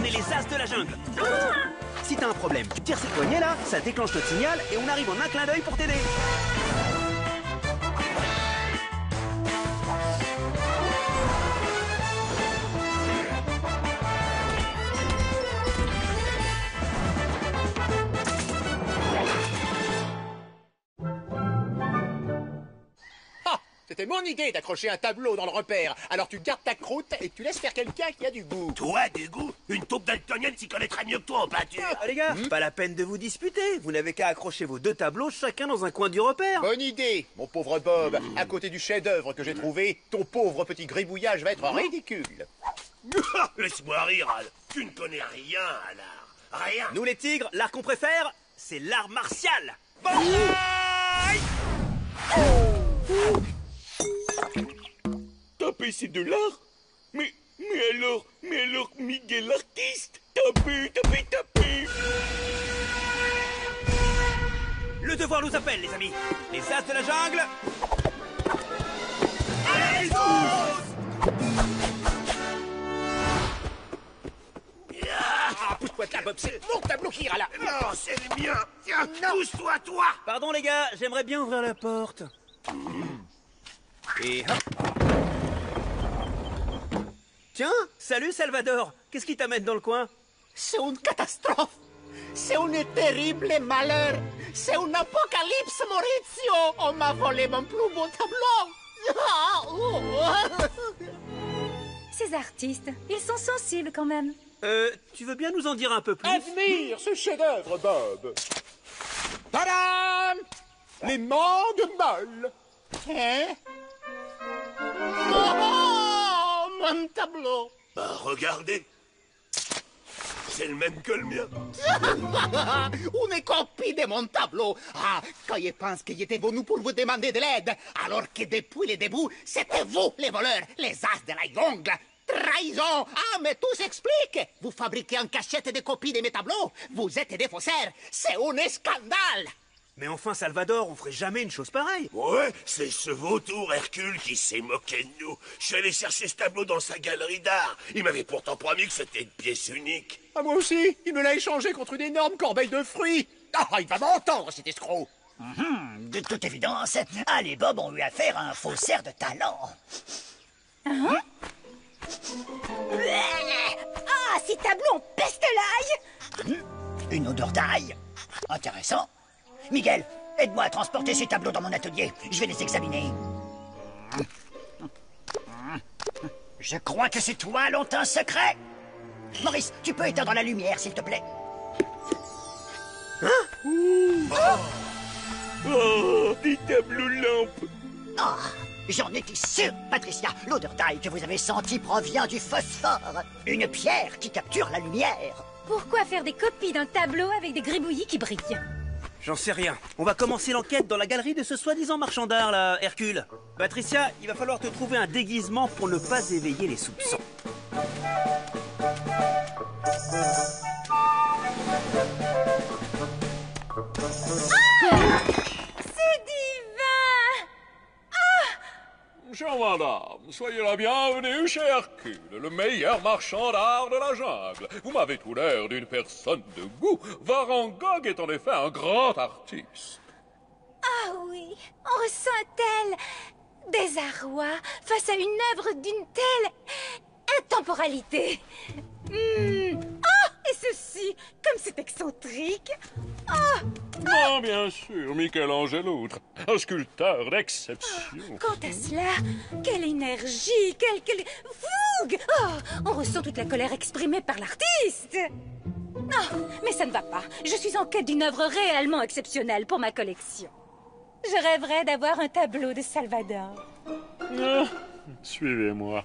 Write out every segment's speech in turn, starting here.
On est les as de la jungle. Si t'as un problème, tu tires cette poignée là, ça déclenche notre signal et on arrive en un clin d'œil pour t'aider. C'était mon idée d'accrocher un tableau dans le repère. Alors tu gardes ta croûte et tu laisses faire quelqu'un qui a du goût. Toi, du goût Une taupe daltonienne s'y connaîtra mieux que toi en peinture Ah, les gars, pas la peine de vous disputer. Vous n'avez qu'à accrocher vos deux tableaux chacun dans un coin du repère. Bonne idée, mon pauvre Bob. À côté du chef-d'œuvre que j'ai trouvé, ton pauvre petit gribouillage va être ridicule. Laisse-moi rire, Al. Tu ne connais rien à l'art. Rien Nous les tigres, l'art qu'on préfère, c'est l'art martial. Taper, c'est de l'art. Mais, mais alors, mais alors, Miguel l'artiste. Taper, taper, taper Le devoir nous appelle, les amis. Les as de la jungle. Ah, pousse-toi de là, Bob, c'est mon tableau qui ira là. Non, c'est le mien. Tiens, pousse-toi, toi. Pardon, les gars, j'aimerais bien ouvrir la porte. Et hop. Tiens, salut Salvador. Qu'est-ce qui t'amène dans le coin? C'est une catastrophe. C'est un terrible malheur. C'est un apocalypse, Maurizio. On m'a volé mon plus beau tableau. Ah, oh. Ces artistes, ils sont sensibles quand même. Euh, tu veux bien nous en dire un peu plus? Admire ce chef-d'œuvre, Bob. Tadam Les mangues molles. Hein? Oh, mon tableau. Bah, regardez. C'est le même que le mien. Une copie de mon tableau? Ah, quand je pense qu'il était venu pour vous demander de l'aide, alors que depuis le début, c'était vous les voleurs, les as de la jungle. Trahison. Ah, mais tout s'explique. Vous fabriquez en cachette des copies de mes tableaux. Vous êtes des faussaires. C'est un scandale Mais enfin, Salvador, on ferait jamais une chose pareille. Ouais, c'est ce vautour Hercule qui s'est moqué de nous. Je suis allé chercher ce tableau dans sa galerie d'art. Il m'avait pourtant promis que c'était une pièce unique. Ah, moi aussi, il me l'a échangé contre une énorme corbeille de fruits. Ah, il va m'entendre, cet escroc. De toute évidence, Al et Bob ont eu affaire à un faussaire de talent. Ah, ces tableaux ont peste l'ail Une odeur d'ail. Intéressant. Miguel, aide-moi à transporter ces tableaux dans mon atelier. Je vais les examiner. Je crois que ces toiles ont un secret. Maurice, tu peux éteindre la lumière, s'il te plaît. Oh, des tableaux lampes Ah, j'en étais sûr, Patricia. L'odeur d'ail que vous avez sentie provient du phosphore. Une pierre qui capture la lumière. Pourquoi faire des copies d'un tableau avec des gribouillis qui brillent? J'en sais rien. On va commencer l'enquête dans la galerie de ce soi-disant marchand d'art, là, Hercule. Patricia, il va falloir te trouver un déguisement pour ne pas éveiller les soupçons. Chère madame, soyez la bienvenue chez Hercule, le meilleur marchand d'art de la jungle. Vous m'avez tout l'air d'une personne de goût. Van Gogh est en effet un grand artiste. Ah oui, on ressent tel désarroi face à une œuvre d'une telle intemporalité. Hmm. Ah, et ceci, comme c'est excentrique. Ah, Ah, bien sûr, Michelangelo, un sculpteur d'exception. quant à cela, quelle énergie, quelle, quelle fougue Oh, on ressent toute la colère exprimée par l'artiste. Non, mais ça ne va pas. Je suis en quête d'une œuvre réellement exceptionnelle pour ma collection. Je rêverais d'avoir un tableau de Salvador. Ah, Suivez-moi.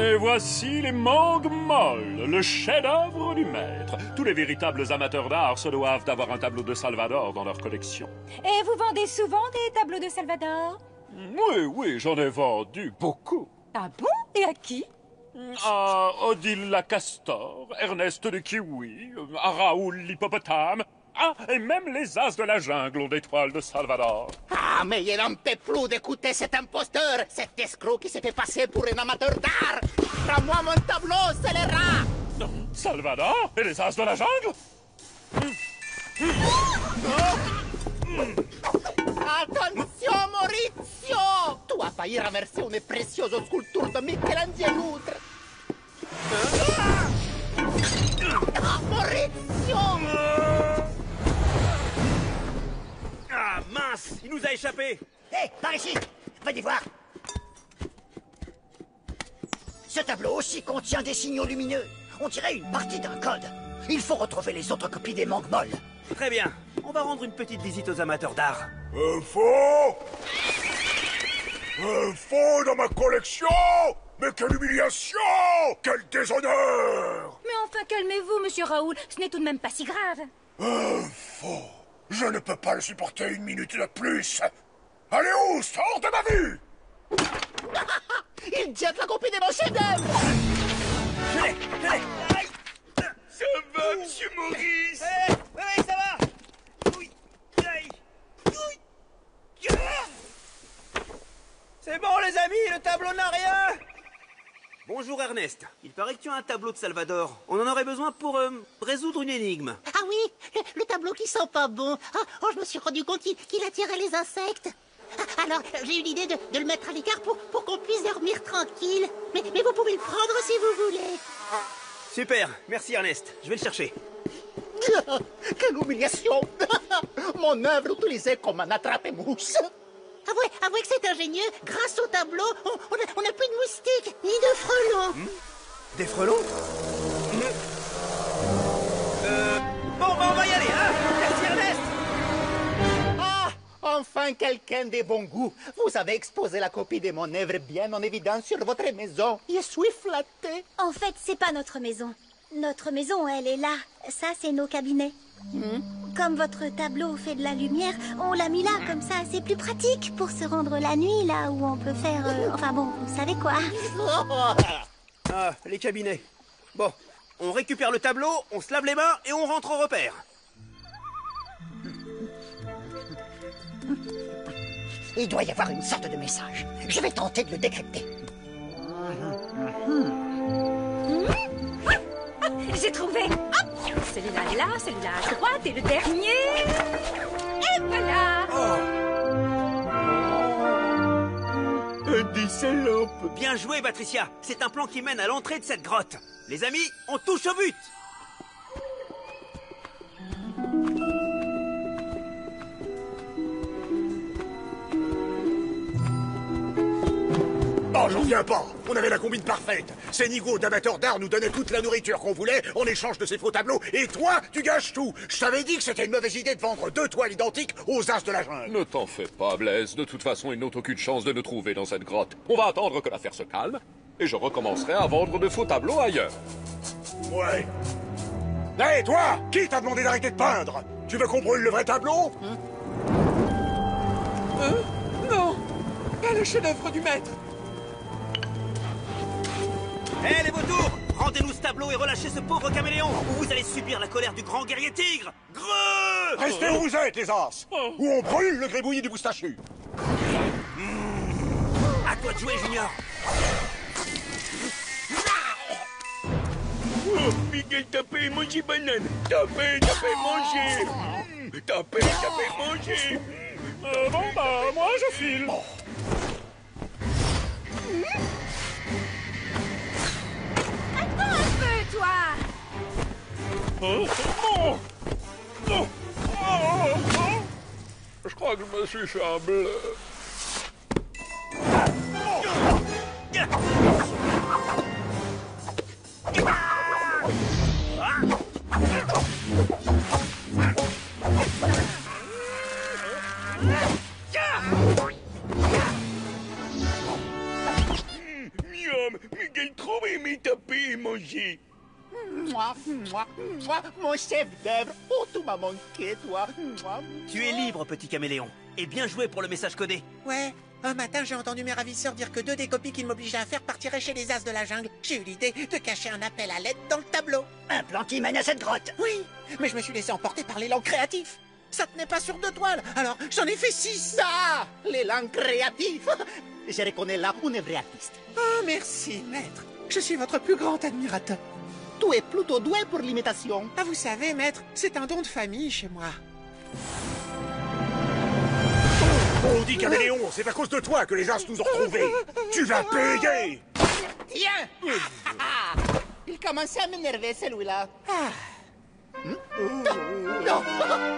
Et voici les mangues molles, le chef-d'œuvre du maître. Tous les véritables amateurs d'art se doivent d'avoir un tableau de Salvador dans leur collection. Et vous vendez souvent des tableaux de Salvador? Oui, oui, j'en ai vendu beaucoup. Ah bon? Et à qui? À Odile la Castor, Ernest le Kiwi, à Raoul l'hippopotame, Ah, et même les as de la jungle ont des toiles de Salvador. Ah, mais il n'en peut plus d'écouter cet imposteur, cet escroc qui s'est fait passer pour un amateur d'art. Rends-moi mon tableau, scélérat Salvador et les as de la jungle? Attention, Maurizio Tu as failli renverser une précieuse sculpture de Michelangelo. Ah, Maurizio mince Il nous a échappé Hé, par ici Venez voir Ce tableau aussi contient des signaux lumineux. On dirait une partie d'un code. Il faut retrouver les autres copies des manques molles. Très bien. On va rendre une petite visite aux amateurs d'art. Un faux? Un faux dans ma collection? Mais quelle humiliation Quel déshonneur Mais enfin, calmez-vous, monsieur Raoul. Ce n'est tout de même pas si grave. Un faux Je ne peux pas le supporter une minute de plus. Allez où Sors de ma vue. Il jette la copie de mon chef-d'œuvre Je l'ai Je l'ai Aïe Ça va, monsieur Maurice? Eh, Oui, oui, ça va? Ah. C'est bon, les amis, le tableau n'a rien. Bonjour Ernest. Il paraît que tu as un tableau de Salvador. On en aurait besoin pour euh, résoudre une énigme. Ah oui, le, le tableau qui sent pas bon. Ah, oh, je me suis rendu compte qu'il attirait les insectes. Ah, Alors, j'ai eu l'idée de, de le mettre à l'écart pour, pour qu'on puisse dormir tranquille. Mais, mais vous pouvez le prendre si vous voulez. Super, merci Ernest. Je vais le chercher. Quelle humiliation Mon œuvre utilisée comme un attrape-mousse. Avouez, avouez que c'est ingénieux. Grâce au tableau, on on a, on a plus de moustiques, ni de frelons. Des frelons? Euh... enfin quelqu'un de bon goût. Vous avez exposé la copie de mon œuvre bien en évidence sur votre maison. Je suis flatté. En fait, c'est pas notre maison. Notre maison, elle est là. Ça, c'est nos cabinets. Comme votre tableau fait de la lumière, on l'a mis là, comme ça, c'est plus pratique pour se rendre la nuit, là où on peut faire... euh, enfin bon, vous savez quoi. Ah, les cabinets. Bon, on récupère le tableau, on se lave les mains et on rentre au repère. Il doit y avoir une sorte de message. Je vais tenter de le décrypter. J'ai trouvé. Celui-là est là, celui-là à droite et le dernier. Et voilà. Un des salopes Bien joué, Patricia C'est un plan qui mène à l'entrée de cette grotte. Les amis, on touche au but j'en viens pas. On avait la combine parfaite. Ces nigauds d'amateurs d'art nous donnaient toute la nourriture qu'on voulait en échange de ces faux tableaux, et toi, tu gâches tout. Je t'avais dit que c'était une mauvaise idée de vendre deux toiles identiques aux as de la jungle. Ne t'en fais pas, Blaise. De toute façon, ils n'ont aucune chance de nous trouver dans cette grotte. On va attendre que l'affaire se calme, et je recommencerai à vendre de faux tableaux ailleurs. Ouais. Hé, toi! Qui t'a demandé d'arrêter de peindre? Tu veux qu'on brûle le vrai tableau? Non. Pas le chef-d'œuvre du maître Hé, les vautours Rendez-nous ce tableau et relâchez ce pauvre caméléon, ou vous allez subir la colère du grand guerrier tigre. Greu Restez où vous êtes, les as Ou on brûle le grébouillis du moustachu. À toi de jouer, Junior Oh, Miguel, tapez, mangez banane Tapez, tapez, mangez Tapez, tapez, mangez Euh, bon, bah, moi, je file. Oh, oh, oh. Je crois que je me suis fait un bleu. Miam, Miguel, trouvez mes tapés et mangez Moi, moi, moi, mon chef-d'œuvre. Oh, tu m'as manqué, toi. Moi. Tu es libre, petit caméléon. Et bien joué pour le message codé. Ouais, un matin j'ai entendu mes ravisseurs dire que deux des copies qu'ils m'obligeaient à faire partiraient chez les as de la jungle. J'ai eu l'idée de cacher un appel à l'aide dans le tableau. Un plan qui mène à cette grotte. Oui, mais je me suis laissé emporter par l'élan créatif. Ça tenait pas sur deux toiles, alors j'en ai fait six. Ça, l'élan créatif. Je reconnais là un vrai artiste. Ah, merci, maître. Je suis votre plus grand admirateur. Tu es plutôt doué pour l'imitation. Ah, vous savez, maître, c'est un don de famille chez moi. On dit caméléon, c'est à cause de toi que les As nous ont retrouvés. Tu vas payer Tiens Il commençait à m'énerver, celui-là. Hmm? Non,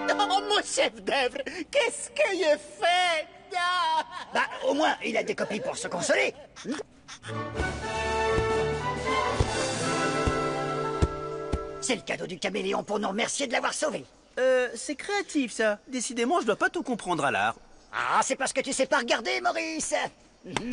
non, non, mon chef d'œuvre, qu'est-ce que j'ai fait? Ah Bah, au moins, il a des copies pour se consoler. Hmm? C'est le cadeau du caméléon pour nous remercier de l'avoir sauvé. Euh, c'est créatif, ça. Décidément, je dois pas tout comprendre à l'art. Ah, c'est parce que tu sais pas regarder, Maurice. Mhm.